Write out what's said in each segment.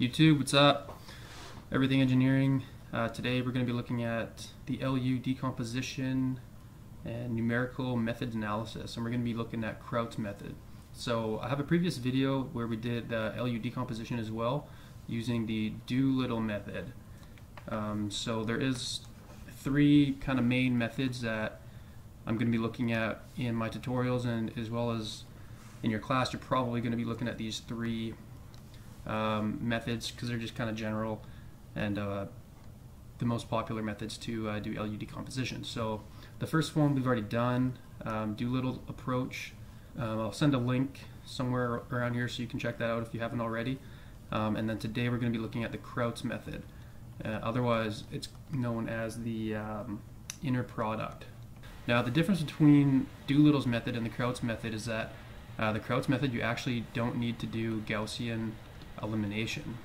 YouTube, what's up? Everything Engineering. Uh, today we're going to be looking at the LU decomposition and numerical method analysis, and we're going to be looking at Crout's method. So I have a previous video where we did the LU decomposition as well using the Doolittle method. Um, so there is three kind of main methods that I'm going to be looking at in my tutorials and as well as in your class you're probably going to be looking at these three um, methods because they're just kind of general and uh, the most popular methods to uh, do LU decomposition. So the first one we've already done, um, Doolittle approach. Um, I'll send a link somewhere around here so you can check that out if you haven't already. Um, and then today we're going to be looking at the Crout's method. Uh, otherwise, it's known as the um, inner product. Now, the difference between Doolittle's method and the Crout's method is that uh, the Crout's method, you actually don't need to do Gaussian elimination.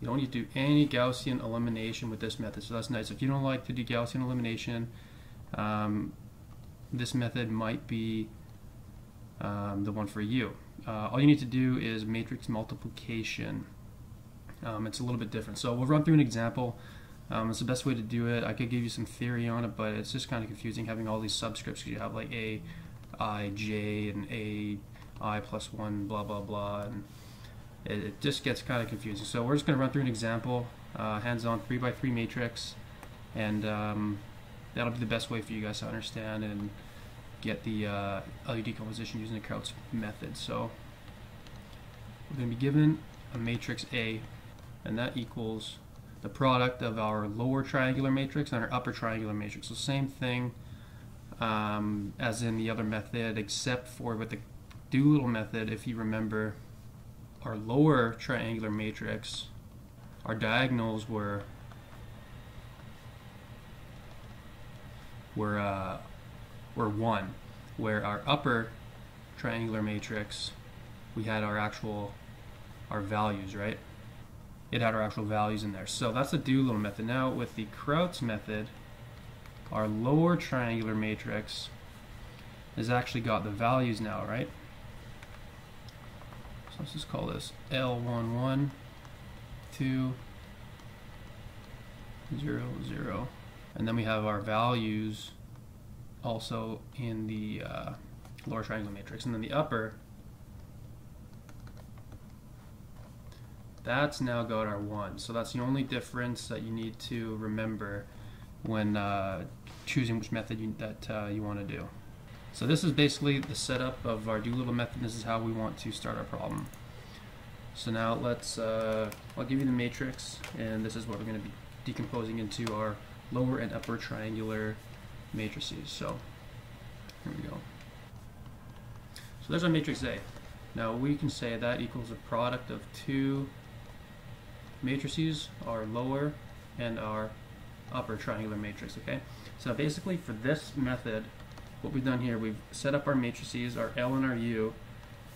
You don't need to do any Gaussian elimination with this method, so that's nice. If you don't like to do Gaussian elimination, um, this method might be um, the one for you. Uh, all you need to do is matrix multiplication. Um, it's a little bit different. So we'll run through an example. Um, it's the best way to do it. I could give you some theory on it, but it's just kind of confusing having all these subscripts because you have like A, I, J, and A, I plus 1, blah, blah, blah. And it, it just gets kind of confusing. So we're just going to run through an example, uh, hands-on 3 by 3 matrix, and um, that'll be the best way for you guys to understand and get the uh, LU decomposition using the Crout's method. So we're going to be given a matrix A, and that equals the product of our lower triangular matrix and our upper triangular matrix. So same thing um, as in the other method, except for with the Doolittle method, if you remember, our lower triangular matrix, our diagonals were were uh, were one, where our upper triangular matrix, we had our actual our values, right? It had our actual values in there. So that's the Doolittle method. Now with the Crout's method, our lower triangular matrix has actually got the values now, right? Let's just call this L11, 2, 0, 0. And then we have our values also in the uh, lower triangle matrix. And then the upper, that's now got our 1. So that's the only difference that you need to remember when uh, choosing which method you, that uh, you want to do. So this is basically the setup of our Doolittle method. This is how we want to start our problem. So now let's, uh, I'll give you the matrix, and this is what we're going to be decomposing into our lower and upper triangular matrices. So here we go. So there's our matrix A. Now we can say that equals a product of two matrices, our lower and our upper triangular matrix, okay? So basically for this method, what we've done here, we've set up our matrices, our L and our U,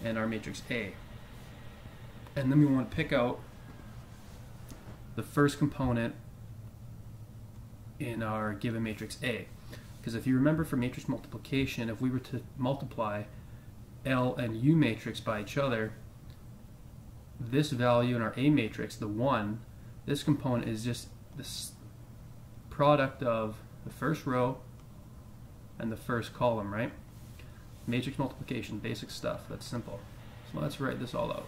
and our matrix A. And then we want to pick out the first component in our given matrix A. Because if you remember for matrix multiplication, if we were to multiply L and U matrix by each other, this value in our A matrix, the 1, this component is just this product of the first row and the first column, right? Matrix multiplication, basic stuff, that's simple. So let's write this all out.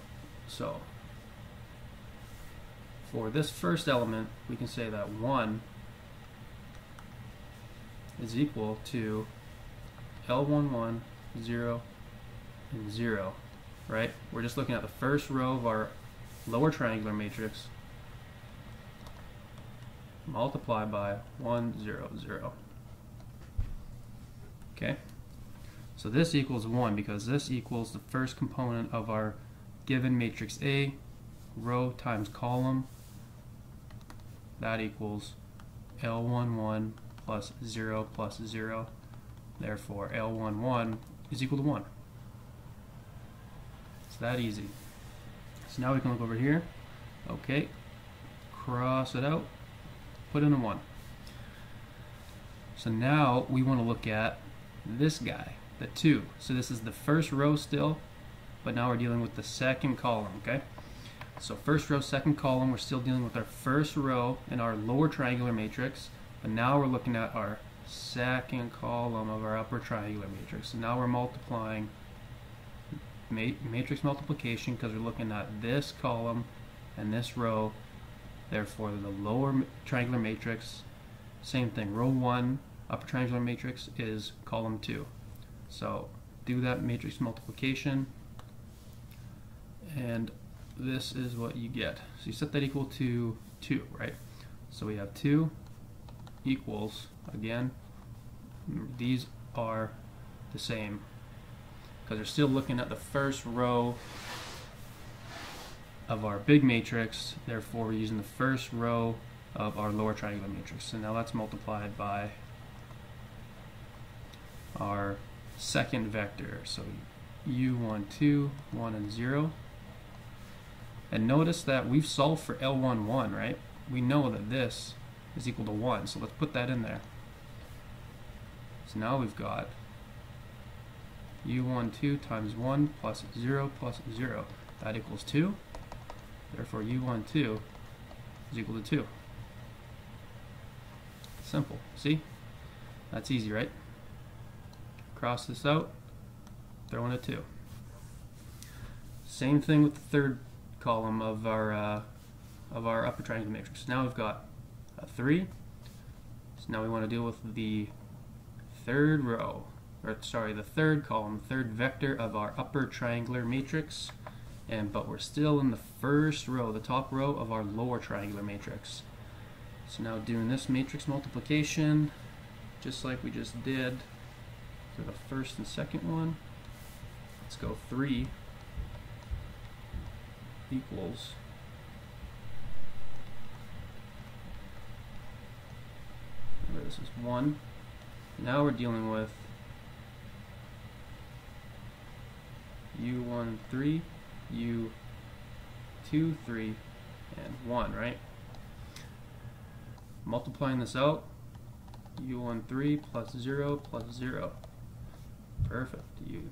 So, for this first element, we can say that 1 is equal to L11, 0, and 0, right? We're just looking at the first row of our lower triangular matrix multiplied by 1, 0, 0. Okay? So this equals 1 because this equals the first component of our given matrix A, row times column, that equals L11 plus 0 plus 0. Therefore, L11 is equal to 1. It's that easy. So now we can look over here. Okay, cross it out, put in a 1. So now we want to look at this guy, the 2. So this is the first row still, but now we're dealing with the second column, okay? So first row, second column, we're still dealing with our first row in our lower triangular matrix, but now we're looking at our second column of our upper triangular matrix. So now we're multiplying matrix multiplication because we're looking at this column and this row. Therefore, the lower triangular matrix, same thing. Row 1, upper triangular matrix is column 2. So do that matrix multiplication and this is what you get. So you set that equal to 2, right? So we have 2 equals, again, these are the same because they're still looking at the first row of our big matrix, therefore we're using the first row of our lower triangular matrix. So now that's multiplied by our second vector. So u1, 2, 1, and 0. And notice that we've solved for L1, 1, right? We know that this is equal to 1, so let's put that in there. So now we've got u1, 2 times 1 plus 0 plus 0. That equals 2. Therefore, u1, 2 is equal to 2. Simple. See? That's easy, right? Cross this out, throw in a 2. Same thing with the third column of our uh, of our upper triangle matrix. Now we've got a 3. So now we want to deal with the third row, or sorry, the third column, third vector of our upper triangular matrix. And but we're still in the first row, the top row of our lower triangular matrix. So now doing this matrix multiplication, just like we just did for the first and second one. Let's go 3 equals remember this is 1 now we're dealing with u1 3 u2 3 and 1 right? Multiplying this out u1 3 plus 0 plus 0 perfect u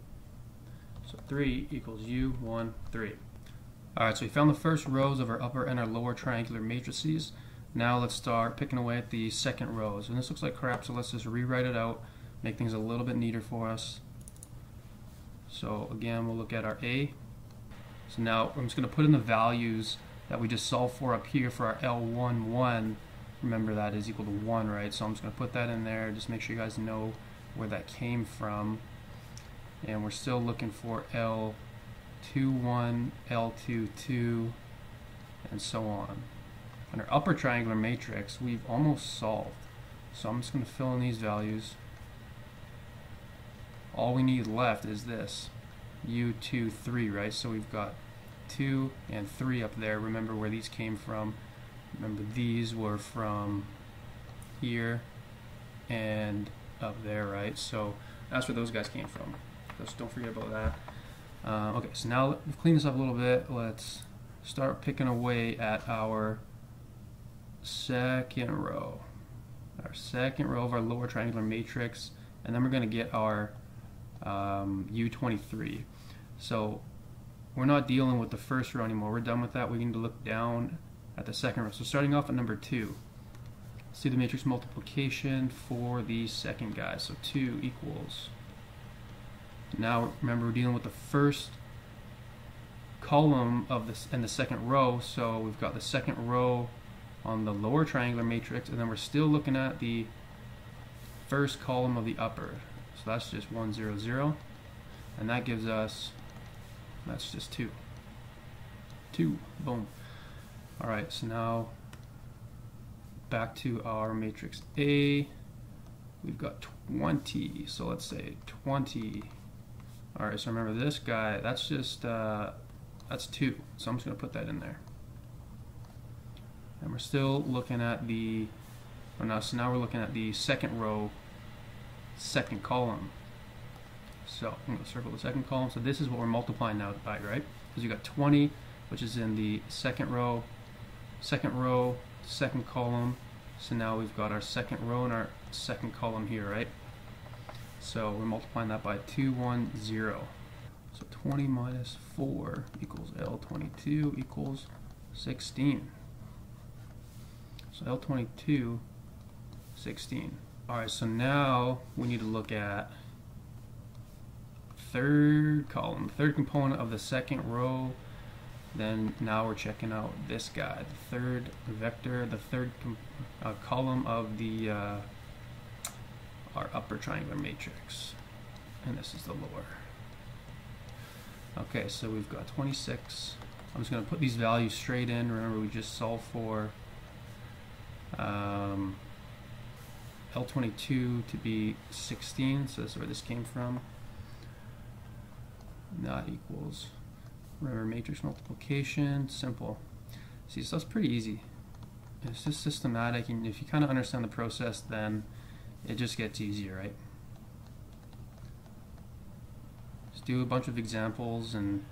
so 3 equals u1 3 alright so we found the first rows of our upper and our lower triangular matrices now let's start picking away at the second rows. And this looks like crap, so let's just rewrite it out, make things a little bit neater for us. So again, we'll look at our A. So now I'm just going to put in the values that we just solved for up here for our L11. Remember that is equal to 1, right? So I'm just going to put that in there, just make sure you guys know where that came from. And we're still looking for L21, L22, and so on. And our upper triangular matrix, we've almost solved. So I'm just going to fill in these values. All we need left is this, U2, 3, right? So we've got 2 and 3 up there. Remember where these came from. Remember these were from here and up there, right? So that's where those guys came from. Just don't forget about that. Uh, okay, so now we've cleaned this up a little bit. Let's start picking away at our second row. Our second row of our lower triangular matrix, and then we're going to get our um, U23. So we're not dealing with the first row anymore. We're done with that. We need to look down at the second row. So starting off at number 2, see the matrix multiplication for the second guy. So 2 equals. Now remember we're dealing with the first column of this and the second row. So we've got the second row on the lower triangular matrix, and then we're still looking at the first column of the upper. So that's just 1, 0, 0. And that gives us, that's just 2. 2, boom. Alright, so now back to our matrix A. We've got 20, so let's say 20. Alright, so remember this guy, that's just, uh, that's 2. So I'm just going to put that in there. And we're still looking at the, or now, so now we're looking at the second row, second column. So I'm going to circle the second column. So this is what we're multiplying now by, right? Because you got 20, which is in the second row, second row, second column. So now we've got our second row and our second column here, right? So we're multiplying that by 210. So 20 minus 4 equals L22 equals 16. So L22, 16. Alright, so now we need to look at third column, third component of the second row. Then now we're checking out this guy, the third vector, the third uh, column of the uh, our upper triangular matrix. And this is the lower. Okay, so we've got 26. I'm just going to put these values straight in. Remember, we just solved for um, L22 to be 16, so that's where this came from. That equals, remember, matrix multiplication, simple. See, so that's pretty easy. It's just systematic, and if you kind of understand the process, then it just gets easier, right? Just do a bunch of examples and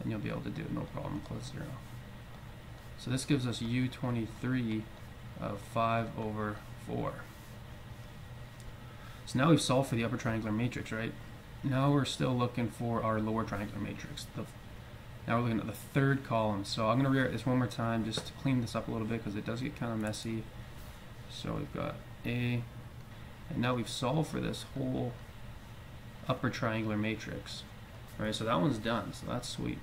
and you'll be able to do it no problem plus zero. So this gives us u23 of 5 over 4. So now we've solved for the upper triangular matrix, right? Now we're still looking for our lower triangular matrix. The, now we're looking at the third column. So I'm going to rewrite this one more time just to clean this up a little bit because it does get kind of messy. So we've got A, and now we've solved for this whole upper triangular matrix. Alright, so that one's done, so that's sweet.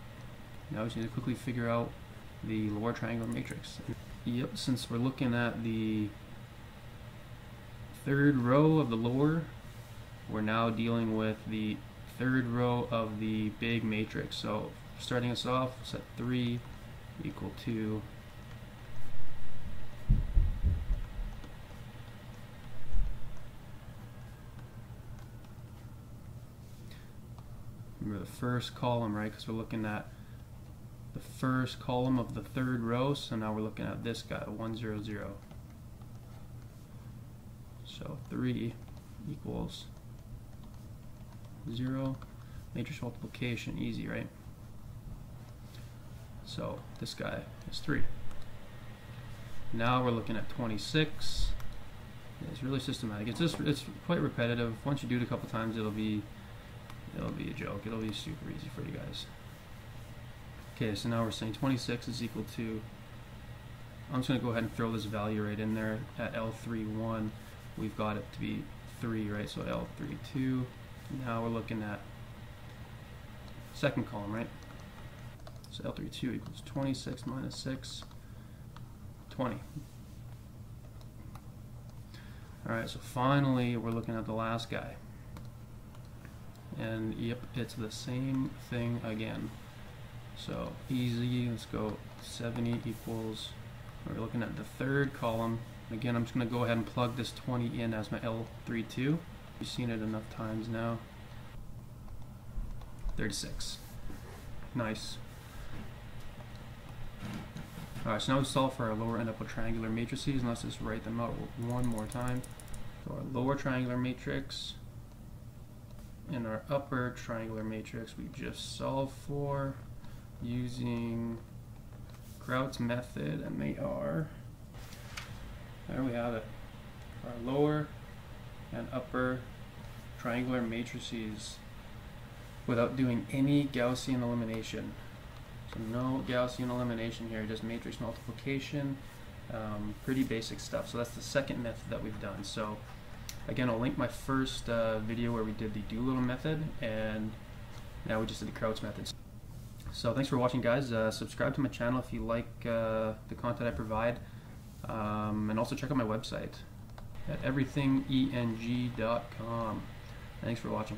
Now we just need to quickly figure out the lower triangular matrix. Yep, since we're looking at the third row of the lower, we're now dealing with the third row of the big matrix. So starting us off, set 3 equal to first column, right? Because we're looking at the first column of the third row, so now we're looking at this guy, 1, 0, 0. So 3 equals 0. Matrix multiplication, easy, right? So this guy is 3. Now we're looking at 26. It's really systematic. It's just it's quite repetitive. Once you do it a couple times, it'll be it'll be a joke. It'll be super easy for you guys. Okay, so now we're saying 26 is equal to, I'm just going to go ahead and throw this value right in there at L31. We've got it to be 3, right? So L32. Now we're looking at second column, right? So L32 equals 26 minus 6, 20. Alright, so finally we're looking at the last guy. And yep, it's the same thing again. So easy, let's go 70 equals, we're looking at the third column. Again, I'm just going to go ahead and plug this 20 in as my L32. You've seen it enough times now. 36. Nice. Alright, so now we solve for our lower and upper triangular matrices, and let's just write them out one more time. So our lower triangular matrix and our upper triangular matrix we just solved for using Crout's method, and they are, there we have it, our lower and upper triangular matrices without doing any Gaussian elimination. So no Gaussian elimination here, just matrix multiplication, um, pretty basic stuff. So that's the second method that we've done. So again, I'll link my first uh, video where we did the Doolittle method, and now we just did the Crout's method. So thanks for watching, guys. Uh, subscribe to my channel if you like uh, the content I provide. Um, and also check out my website at everythingeng.com. Thanks for watching.